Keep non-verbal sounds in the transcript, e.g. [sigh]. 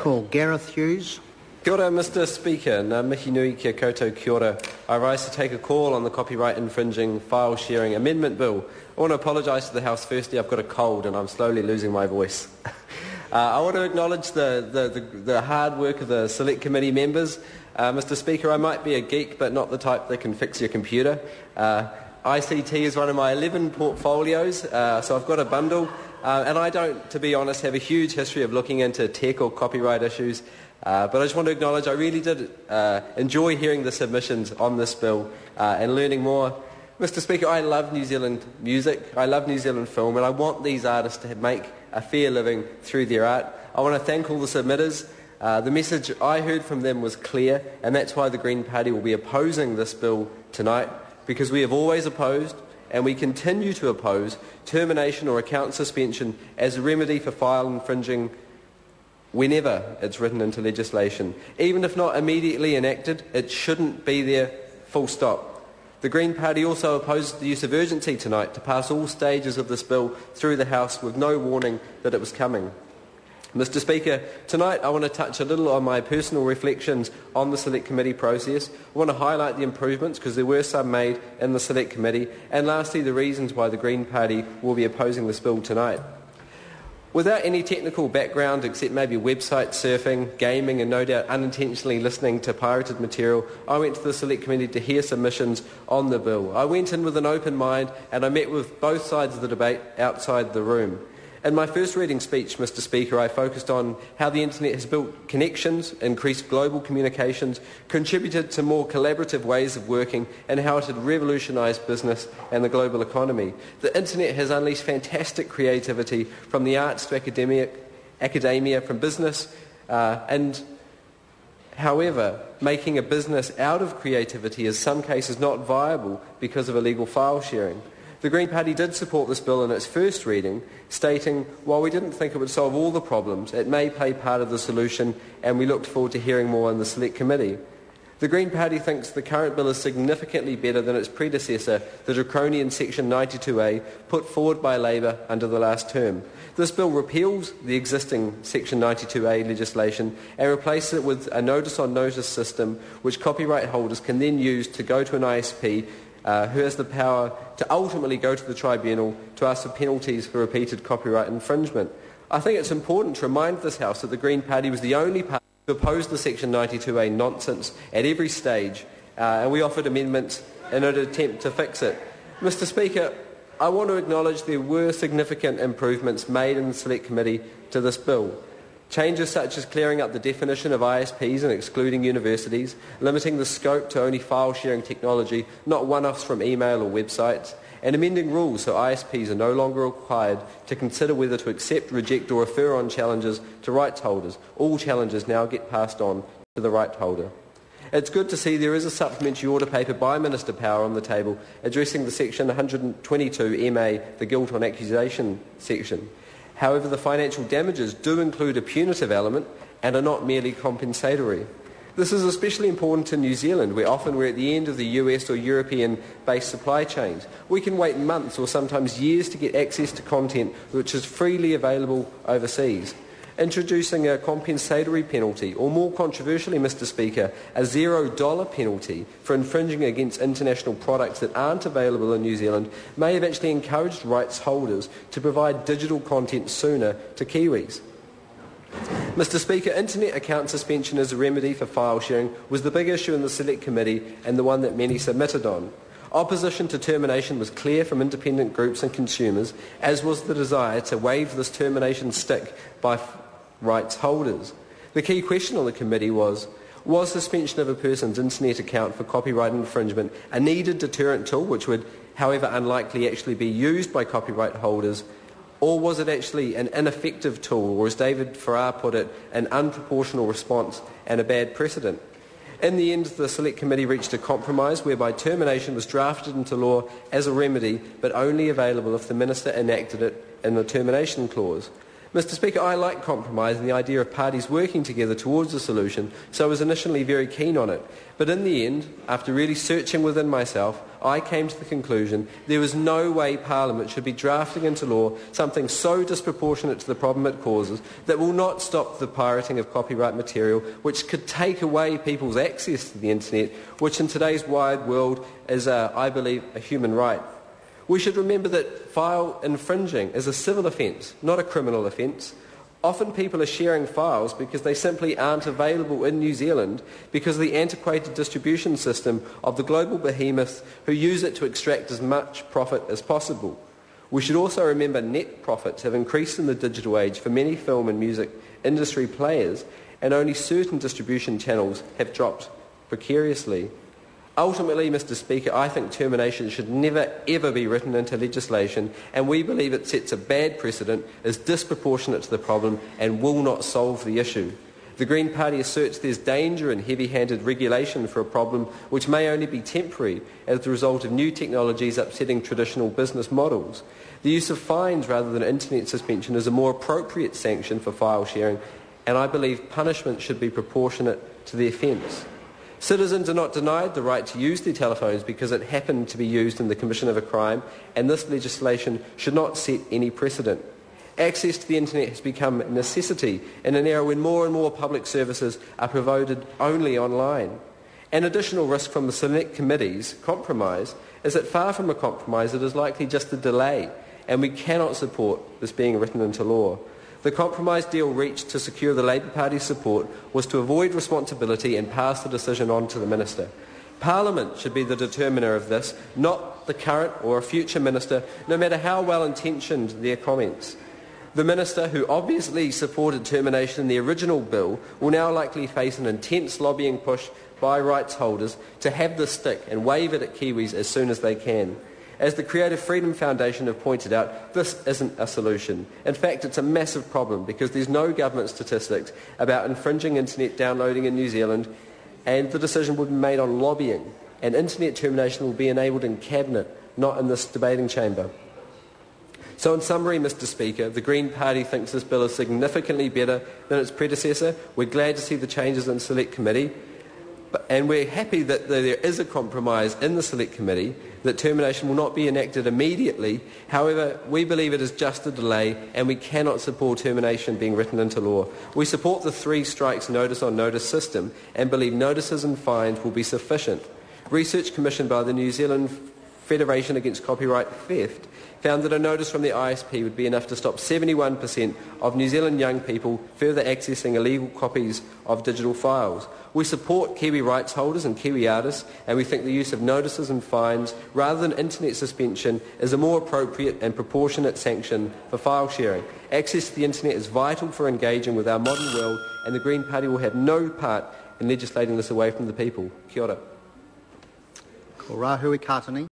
call. Gareth Hughes. Kia ora, Mr Speaker. Ngā mihi nui kia koutou kia ora. I rise to take a call on the copyright infringing file sharing amendment bill. I want to apologise to the House firstly. I've got a cold and I'm slowly losing my voice. [laughs] uh, I want to acknowledge the, the, the, the hard work of the Select Committee members. Uh, Mr Speaker, I might be a geek but not the type that can fix your computer. Uh, ICT is one of my 11 portfolios, uh, so I've got a bundle. Uh, and I don't, to be honest, have a huge history of looking into tech or copyright issues. Uh, but I just want to acknowledge I really did uh, enjoy hearing the submissions on this bill uh, and learning more. Mr Speaker, I love New Zealand music, I love New Zealand film, and I want these artists to make a fair living through their art. I want to thank all the submitters. Uh, the message I heard from them was clear, and that's why the Green Party will be opposing this bill tonight, because we have always opposed and we continue to oppose termination or account suspension as a remedy for file infringing whenever it's written into legislation. Even if not immediately enacted, it shouldn't be there full stop. The Green Party also opposes the use of urgency tonight to pass all stages of this bill through the House with no warning that it was coming. Mr Speaker, tonight I want to touch a little on my personal reflections on the Select Committee process. I want to highlight the improvements because there were some made in the Select Committee and lastly the reasons why the Green Party will be opposing this bill tonight. Without any technical background except maybe website surfing, gaming and no doubt unintentionally listening to pirated material, I went to the Select Committee to hear submissions on the bill. I went in with an open mind and I met with both sides of the debate outside the room. In my first reading speech, Mr Speaker, I focused on how the Internet has built connections, increased global communications, contributed to more collaborative ways of working, and how it had revolutionised business and the global economy. The Internet has unleashed fantastic creativity from the arts to academia, academia from business, uh, and however, making a business out of creativity is in some cases not viable because of illegal file sharing. The Green Party did support this bill in its first reading, stating, while we didn't think it would solve all the problems, it may play part of the solution and we looked forward to hearing more in the Select Committee. The Green Party thinks the current bill is significantly better than its predecessor, the draconian Section 92A, put forward by Labour under the last term. This bill repeals the existing Section 92A legislation and replaces it with a notice on notice system which copyright holders can then use to go to an ISP uh, who has the power to ultimately go to the tribunal to ask for penalties for repeated copyright infringement. I think it's important to remind this House that the Green Party was the only party to oppose the Section 92A nonsense at every stage, uh, and we offered amendments in an attempt to fix it. Mr Speaker, I want to acknowledge there were significant improvements made in the Select Committee to this bill. Changes such as clearing up the definition of ISPs and excluding universities, limiting the scope to only file sharing technology, not one-offs from email or websites, and amending rules so ISPs are no longer required to consider whether to accept, reject or refer on challenges to rights holders. All challenges now get passed on to the right holder. It's good to see there is a supplementary order paper by Minister Power on the table addressing the section 122 MA, the guilt on accusation section. However, the financial damages do include a punitive element and are not merely compensatory. This is especially important in New Zealand, where often we're at the end of the US or European-based supply chains. We can wait months or sometimes years to get access to content which is freely available overseas introducing a compensatory penalty, or more controversially, Mr Speaker, a zero dollar penalty for infringing against international products that aren't available in New Zealand may have actually encouraged rights holders to provide digital content sooner to Kiwis. Mr Speaker, internet account suspension as a remedy for file sharing was the big issue in the Select Committee and the one that many submitted on. Opposition to termination was clear from independent groups and consumers, as was the desire to wave this termination stick by rights holders. The key question on the committee was, was suspension of a person's internet account for copyright infringement a needed deterrent tool which would, however unlikely, actually be used by copyright holders, or was it actually an ineffective tool, or as David Farrar put it, an unproportional response and a bad precedent? In the end, the Select Committee reached a compromise whereby termination was drafted into law as a remedy, but only available if the Minister enacted it in the termination clause. Mr Speaker, I like compromise and the idea of parties working together towards a solution, so I was initially very keen on it. But in the end, after really searching within myself, I came to the conclusion there was no way Parliament should be drafting into law something so disproportionate to the problem it causes that will not stop the pirating of copyright material, which could take away people's access to the internet, which in today's wide world is, uh, I believe, a human right. We should remember that file infringing is a civil offence, not a criminal offence. Often people are sharing files because they simply aren't available in New Zealand because of the antiquated distribution system of the global behemoths who use it to extract as much profit as possible. We should also remember net profits have increased in the digital age for many film and music industry players and only certain distribution channels have dropped precariously. Ultimately, Mr Speaker, I think termination should never ever be written into legislation and we believe it sets a bad precedent, is disproportionate to the problem and will not solve the issue. The Green Party asserts there's danger in heavy-handed regulation for a problem which may only be temporary as the result of new technologies upsetting traditional business models. The use of fines rather than internet suspension is a more appropriate sanction for file sharing and I believe punishment should be proportionate to the offence. Citizens are not denied the right to use their telephones because it happened to be used in the commission of a crime, and this legislation should not set any precedent. Access to the internet has become a necessity in an era when more and more public services are provided only online. An additional risk from the Select Committee's compromise is that far from a compromise, it is likely just a delay, and we cannot support this being written into law. The compromise deal reached to secure the Labour Party's support was to avoid responsibility and pass the decision on to the Minister. Parliament should be the determiner of this, not the current or a future Minister, no matter how well-intentioned their comments. The Minister, who obviously supported termination in the original bill, will now likely face an intense lobbying push by rights holders to have the stick and wave it at Kiwis as soon as they can. As the Creative Freedom Foundation have pointed out, this isn't a solution. In fact, it's a massive problem because there's no government statistics about infringing internet downloading in New Zealand and the decision will be made on lobbying and internet termination will be enabled in Cabinet, not in this debating chamber. So in summary, Mr Speaker, the Green Party thinks this bill is significantly better than its predecessor. We're glad to see the changes in Select Committee. And we're happy that there is a compromise in the Select Committee that termination will not be enacted immediately. However, we believe it is just a delay and we cannot support termination being written into law. We support the three strikes notice on notice system and believe notices and fines will be sufficient. Research commissioned by the New Zealand Federation Against Copyright Theft found that a notice from the ISP would be enough to stop 71% of New Zealand young people further accessing illegal copies of digital files. We support Kiwi rights holders and Kiwi artists and we think the use of notices and fines rather than internet suspension is a more appropriate and proportionate sanction for file sharing. Access to the internet is vital for engaging with our modern world and the Green Party will have no part in legislating this away from the people. Kia ora. Rahui Katene.